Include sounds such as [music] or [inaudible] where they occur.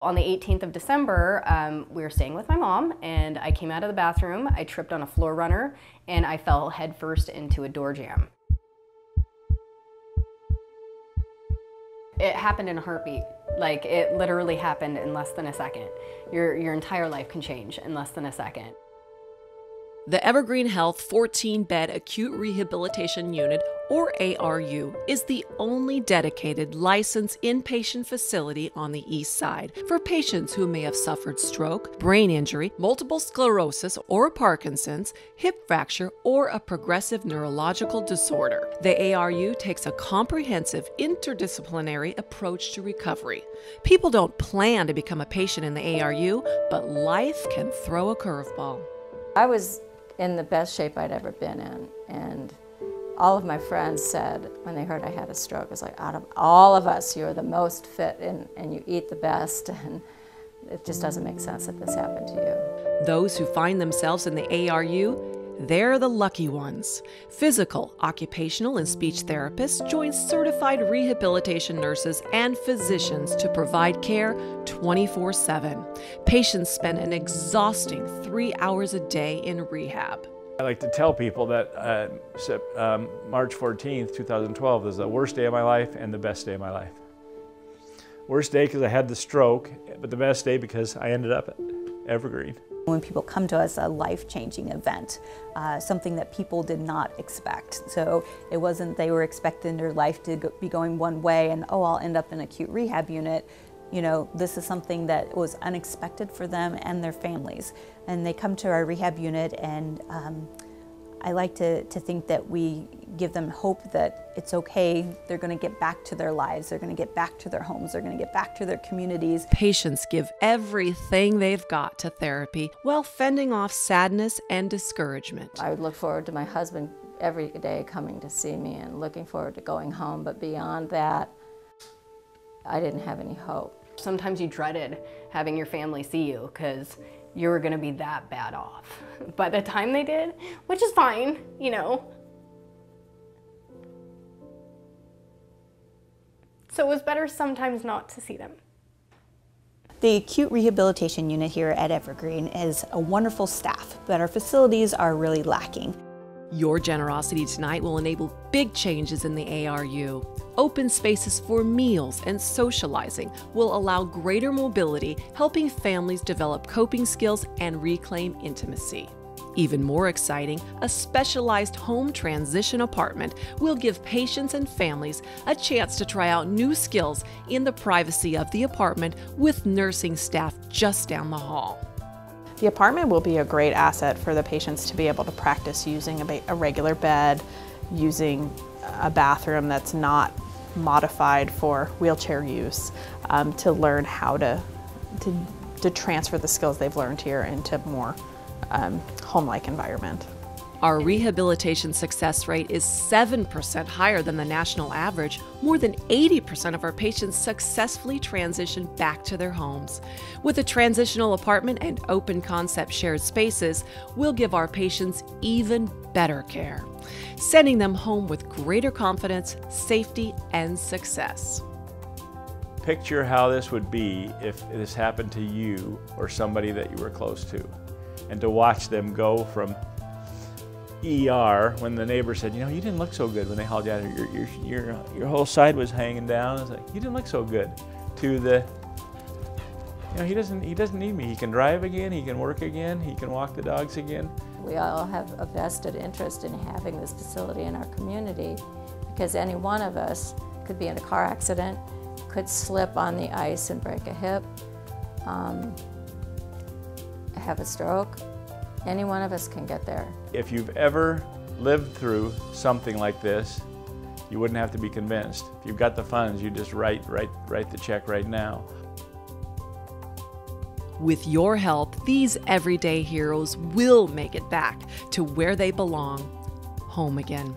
On the 18th of December, um, we were staying with my mom, and I came out of the bathroom. I tripped on a floor runner, and I fell headfirst into a door jamb. It happened in a heartbeat. Like, it literally happened in less than a second. Your, your entire life can change in less than a second. The Evergreen Health 14 bed acute rehabilitation unit, or ARU, is the only dedicated licensed inpatient facility on the east side for patients who may have suffered stroke, brain injury, multiple sclerosis or Parkinson's, hip fracture, or a progressive neurological disorder. The ARU takes a comprehensive interdisciplinary approach to recovery. People don't plan to become a patient in the ARU, but life can throw a curveball. I was in the best shape I'd ever been in. And all of my friends said when they heard I had a stroke, it was like, out of all of us, you're the most fit and, and you eat the best. [laughs] And it just doesn't make sense that this happened to you. Those who find themselves in the ARU they're the lucky ones. Physical, occupational, and speech therapists join certified rehabilitation nurses and physicians to provide care 24 7. Patients spend an exhausting three hours a day in rehab. I like to tell people that uh, um, March 14th, 2012 is the worst day of my life and the best day of my life. Worst day because I had the stroke, but the best day because I ended up at Evergreen. When people come to us, a life-changing event, uh, something that people did not expect. So it wasn't they were expecting their life to go, be going one way and, oh, I'll end up in acute rehab unit. You know, this is something that was unexpected for them and their families. And they come to our rehab unit and um, I like to, to think that we give them hope that it's okay, they're going to get back to their lives, they're going to get back to their homes, they're going to get back to their communities. Patients give everything they've got to therapy while fending off sadness and discouragement. I would look forward to my husband every day coming to see me and looking forward to going home, but beyond that, I didn't have any hope. Sometimes you dreaded having your family see you because you were going to be that bad off [laughs] by the time they did, which is fine, you know. So it was better sometimes not to see them. The acute rehabilitation unit here at Evergreen is a wonderful staff, but our facilities are really lacking. Your generosity tonight will enable big changes in the ARU. Open spaces for meals and socializing will allow greater mobility, helping families develop coping skills and reclaim intimacy. Even more exciting, a specialized home transition apartment will give patients and families a chance to try out new skills in the privacy of the apartment with nursing staff just down the hall. The apartment will be a great asset for the patients to be able to practice using a, a regular bed, using a bathroom that's not modified for wheelchair use, um, to learn how to, to, to, transfer the skills they've learned here into more um, home-like environment. Our rehabilitation success rate is 7% higher than the national average. More than 80% of our patients successfully transition back to their homes. With a transitional apartment and open concept shared spaces, we'll give our patients even better care, sending them home with greater confidence, safety, and success. Picture how this would be if this happened to you or somebody that you were close to, and to watch them go from ER when the neighbor said, you know, you didn't look so good when they hauled you out. Your, your, your, your whole side was hanging down. It's like, you didn't look so good. To the, you know, he doesn't, he doesn't need me. He can drive again. He can work again. He can walk the dogs again. We all have a vested interest in having this facility in our community because any one of us could be in a car accident, could slip on the ice and break a hip, um, have a stroke, any one of us can get there. If you've ever lived through something like this, you wouldn't have to be convinced. If you've got the funds, you just write, write, write the check right now. With your help, these everyday heroes will make it back to where they belong, home again.